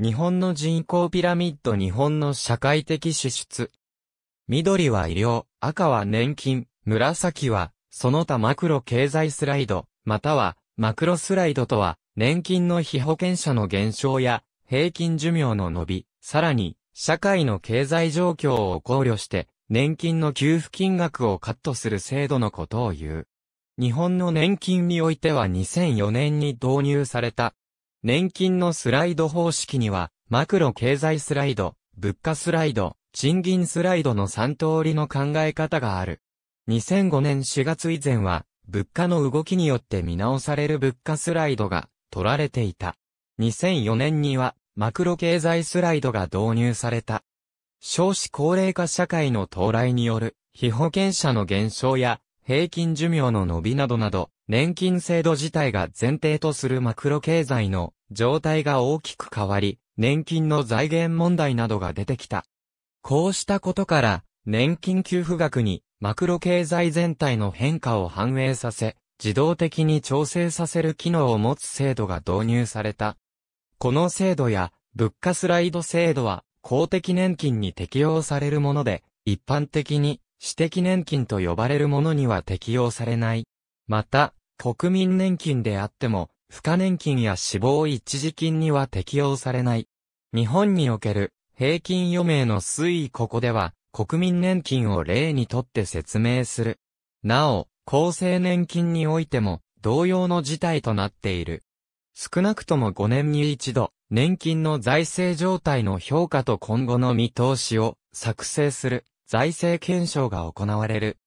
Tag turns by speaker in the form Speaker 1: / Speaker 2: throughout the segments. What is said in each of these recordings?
Speaker 1: 日本の人口ピラミッド日本の社会的支出。緑は医療、赤は年金、紫はその他マクロ経済スライド、またはマクロスライドとは年金の被保険者の減少や平均寿命の伸び、さらに社会の経済状況を考慮して年金の給付金額をカットする制度のことを言う。日本の年金においては2004年に導入された。年金のスライド方式には、マクロ経済スライド、物価スライド、賃金スライドの3通りの考え方がある。2005年4月以前は、物価の動きによって見直される物価スライドが取られていた。2004年には、マクロ経済スライドが導入された。少子高齢化社会の到来による、被保険者の減少や、平均寿命の伸びなどなど、年金制度自体が前提とするマクロ経済の状態が大きく変わり、年金の財源問題などが出てきた。こうしたことから、年金給付額にマクロ経済全体の変化を反映させ、自動的に調整させる機能を持つ制度が導入された。この制度や物価スライド制度は公的年金に適用されるもので、一般的に私的年金と呼ばれるものには適用されない。また、国民年金であっても、付加年金や死亡一時金には適用されない。日本における平均余命の推移ここでは、国民年金を例にとって説明する。なお、厚生年金においても、同様の事態となっている。少なくとも5年に一度、年金の財政状態の評価と今後の見通しを作成する。財政検証が行われる。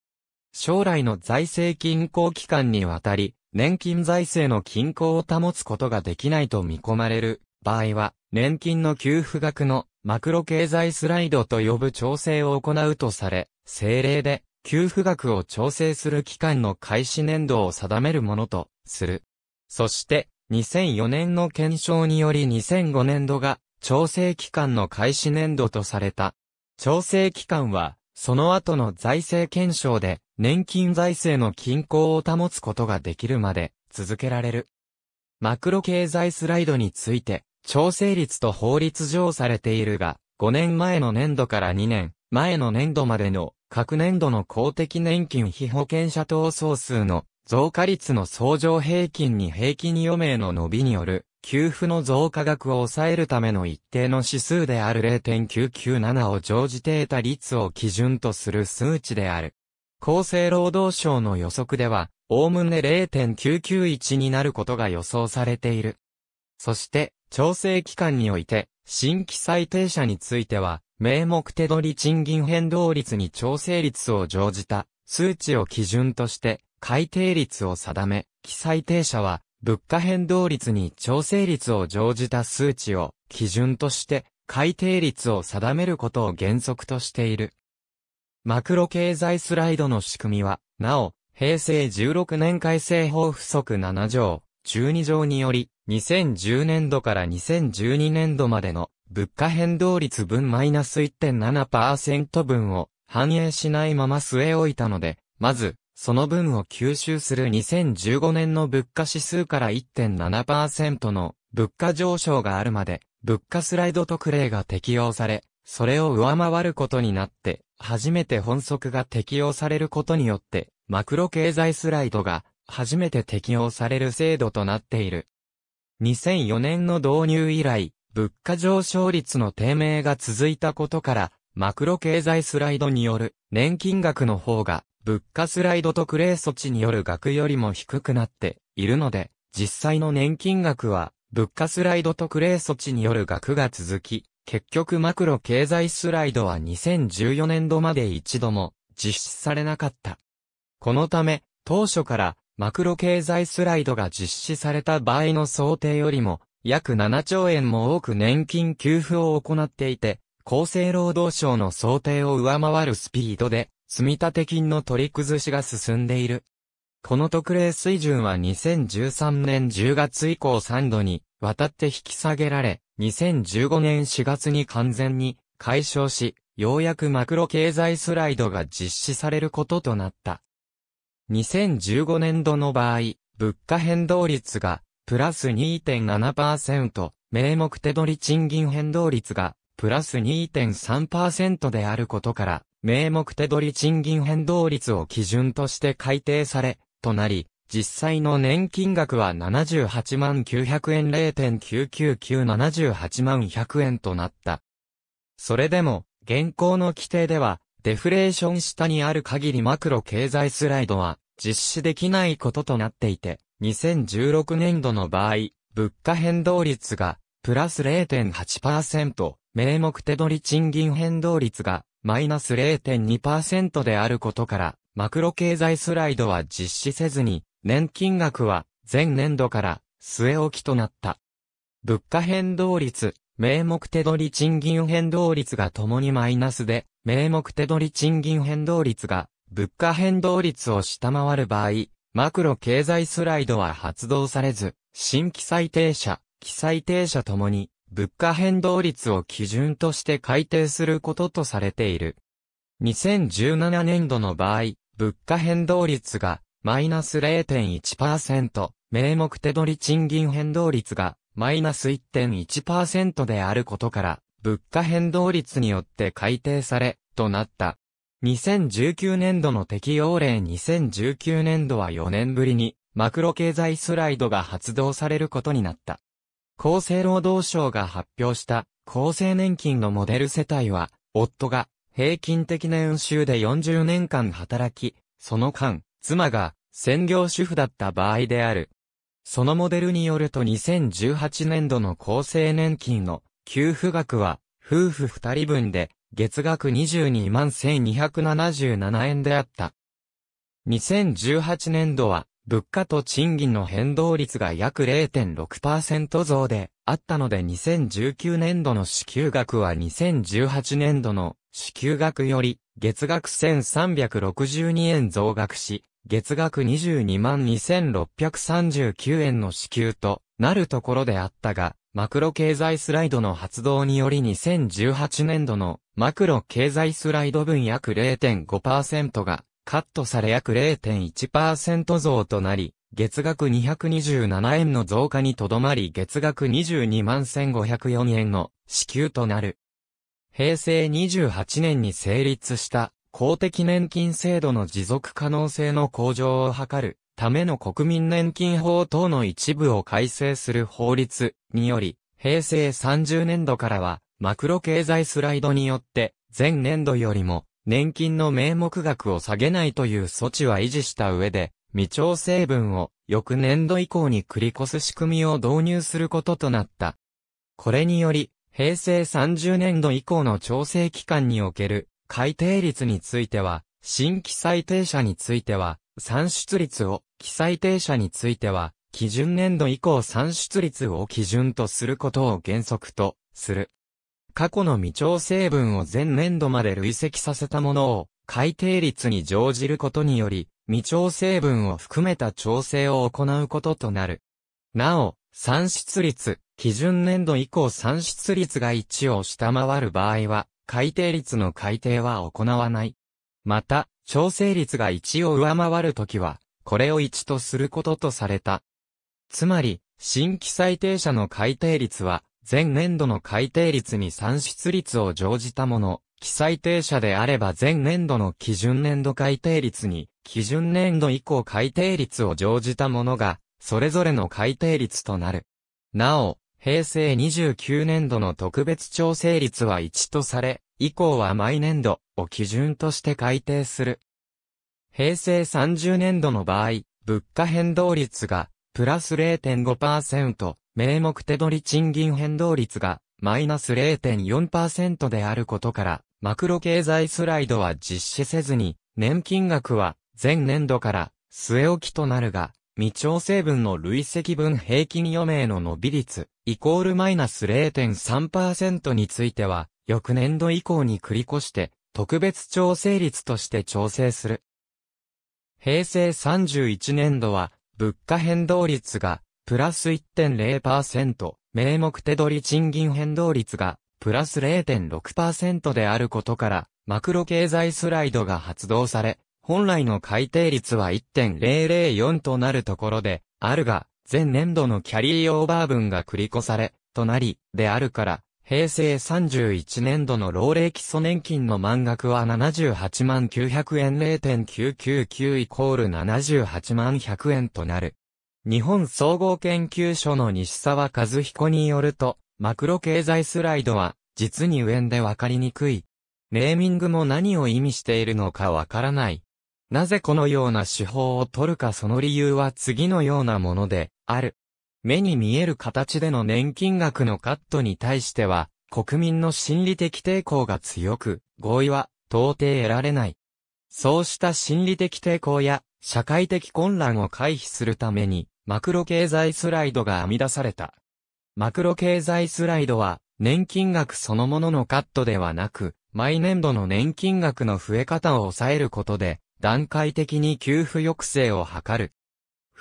Speaker 1: 将来の財政均衡期間にわたり、年金財政の均衡を保つことができないと見込まれる場合は、年金の給付額のマクロ経済スライドと呼ぶ調整を行うとされ、政令で給付額を調整する期間の開始年度を定めるものとする。そして、2004年の検証により2005年度が調整期間の開始年度とされた。調整期間は、その後の財政検証で、年金財政の均衡を保つことができるまで、続けられる。マクロ経済スライドについて、調整率と法律上されているが、5年前の年度から2年、前の年度までの、各年度の公的年金被保険者等総数の増加率の相乗平均に平均余命の伸びによる給付の増加額を抑えるための一定の指数である0.997を常時定た率を基準とする数値である。厚生労働省の予測では、おおむね0.991になることが予想されている。そして、調整期間において、新規最低者については、名目手取り賃金変動率に調整率を乗じた数値を基準として改定率を定め、記載定者は物価変動率に調整率を乗じた数値を基準として改定率を定めることを原則としている。マクロ経済スライドの仕組みは、なお、平成16年改正法不足7条、12条により、2010年度から2012年度までの物価変動率分マイナス1.7%分を反映しないまま据え置いたので、まず、その分を吸収する2015年の物価指数から1.7%の物価上昇があるまで、物価スライド特例が適用され、それを上回ることになって、初めて本則が適用されることによって、マクロ経済スライドが初めて適用される制度となっている。2004年の導入以来、物価上昇率の低迷が続いたことから、マクロ経済スライドによる年金額の方が物価スライド特例措置による額よりも低くなっているので、実際の年金額は物価スライド特例措置による額が続き、結局マクロ経済スライドは2014年度まで一度も実施されなかった。このため、当初からマクロ経済スライドが実施された場合の想定よりも約7兆円も多く年金給付を行っていて、厚生労働省の想定を上回るスピードで積立金の取り崩しが進んでいる。この特例水準は2013年10月以降3度にわたって引き下げられ、2015年4月に完全に解消し、ようやくマクロ経済スライドが実施されることとなった。2015年度の場合、物価変動率がプラス2.7%、名目手取り賃金変動率がプラス2.3%であることから、名目手取り賃金変動率を基準として改定され、となり、実際の年金額は78万900円0.99978万100円となった。それでも、現行の規定では、デフレーション下にある限りマクロ経済スライドは実施できないこととなっていて、2016年度の場合、物価変動率がプラス0.8%、名目手取り賃金変動率がマイナス0.2%であることから、マクロ経済スライドは実施せずに、年金額は前年度から据え置きとなった。物価変動率、名目手取り賃金変動率が共にマイナスで、名目手取り賃金変動率が物価変動率を下回る場合、マクロ経済スライドは発動されず、新規裁定者、記載定者ともに、物価変動率を基準として改定することとされている。2017年度の場合、物価変動率がマイナス0.1%、名目手取り賃金変動率がマイナス1.1%であることから、物価変動率によって改定され、となった。2019年度の適用例2019年度は4年ぶりに、マクロ経済スライドが発動されることになった。厚生労働省が発表した厚生年金のモデル世帯は、夫が平均的年収で40年間働き、その間、妻が専業主婦だった場合である。そのモデルによると2018年度の厚生年金の給付額は夫婦二人分で月額22万1277円であった。2018年度は物価と賃金の変動率が約0.6%増であったので2019年度の支給額は2018年度の支給額より月額1362円増額し、月額22万2639円の支給となるところであったが、マクロ経済スライドの発動により2018年度のマクロ経済スライド分約0.5%がカットされ約0.1%増となり、月額227円の増加にとどまり月額22万1504円の支給となる。平成28年に成立した公的年金制度の持続可能性の向上を図るための国民年金法等の一部を改正する法律により、平成30年度からはマクロ経済スライドによって前年度よりも年金の名目額を下げないという措置は維持した上で、未調整分を翌年度以降に繰り越す仕組みを導入することとなった。これにより、平成30年度以降の調整期間における改定率については、新規裁定者については、算出率を、記載定者については、基準年度以降算出率を基準とすることを原則とする。過去の未調整分を前年度まで累積させたものを、改定率に乗じることにより、未調整分を含めた調整を行うこととなる。なお、算出率、基準年度以降算出率が1を下回る場合は、改定率の改定は行わない。また、調整率が1を上回るときは、これを1とすることとされた。つまり、新規裁定者の改定率は、前年度の改定率に算出率を乗じたもの、記載定者であれば前年度の基準年度改定率に、基準年度以降改定率を乗じたものが、それぞれの改定率となる。なお、平成29年度の特別調整率は1とされ、以降は毎年度を基準として改定する。平成30年度の場合、物価変動率がプラス0.5%、名目手取り賃金変動率がマイナス0.4%であることから、マクロ経済スライドは実施せずに、年金額は前年度から据え置きとなるが、未調整分の累積分平均余命の伸び率、イコールマイナス0.3%については、翌年度以降に繰り越して、特別調整率として調整する。平成31年度は、物価変動率が、プラス1.0%、名目手取り賃金変動率が、プラス0.6%であることから、マクロ経済スライドが発動され、本来の改定率は1.004となるところで、あるが、前年度のキャリーオーバー分が繰り越され、となり、であるから、平成31年度の老齢基礎年金の満額は78万900円0.999イコール78万100円となる。日本総合研究所の西沢和彦によると、マクロ経済スライドは、実に上でわかりにくい。ネーミングも何を意味しているのかわからない。なぜこのような手法を取るかその理由は次のようなもので、ある。目に見える形での年金額のカットに対しては、国民の心理的抵抗が強く、合意は到底得られない。そうした心理的抵抗や社会的混乱を回避するために、マクロ経済スライドが編み出された。マクロ経済スライドは、年金額そのもののカットではなく、毎年度の年金額の増え方を抑えることで、段階的に給付抑制を図る。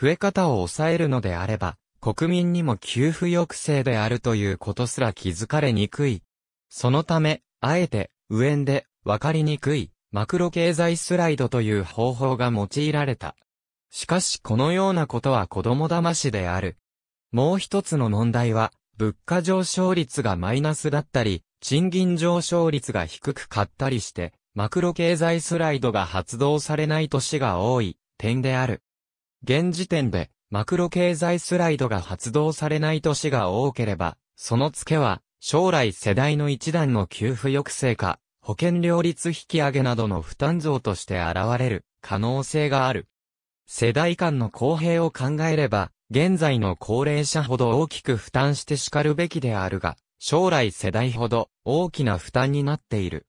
Speaker 1: 増え方を抑えるのであれば、国民にも給付抑制であるということすら気づかれにくい。そのため、あえて、無縁で、わかりにくい、マクロ経済スライドという方法が用いられた。しかしこのようなことは子供騙しである。もう一つの問題は、物価上昇率がマイナスだったり、賃金上昇率が低くかったりして、マクロ経済スライドが発動されない年が多い点である。現時点でマクロ経済スライドが発動されない年が多ければ、その付けは、将来世代の一段の給付抑制か、保険料率引き上げなどの負担増として現れる可能性がある。世代間の公平を考えれば、現在の高齢者ほど大きく負担して叱るべきであるが、将来世代ほど大きな負担になっている。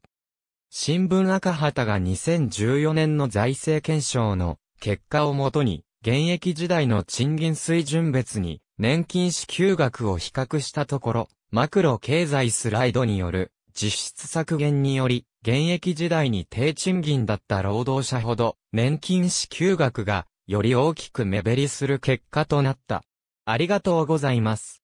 Speaker 1: 新聞赤旗が2014年の財政検証の結果をもとに、現役時代の賃金水準別に年金支給額を比較したところ、マクロ経済スライドによる実質削減により、現役時代に低賃金だった労働者ほど年金支給額がより大きく目減りする結果となった。ありがとうございます。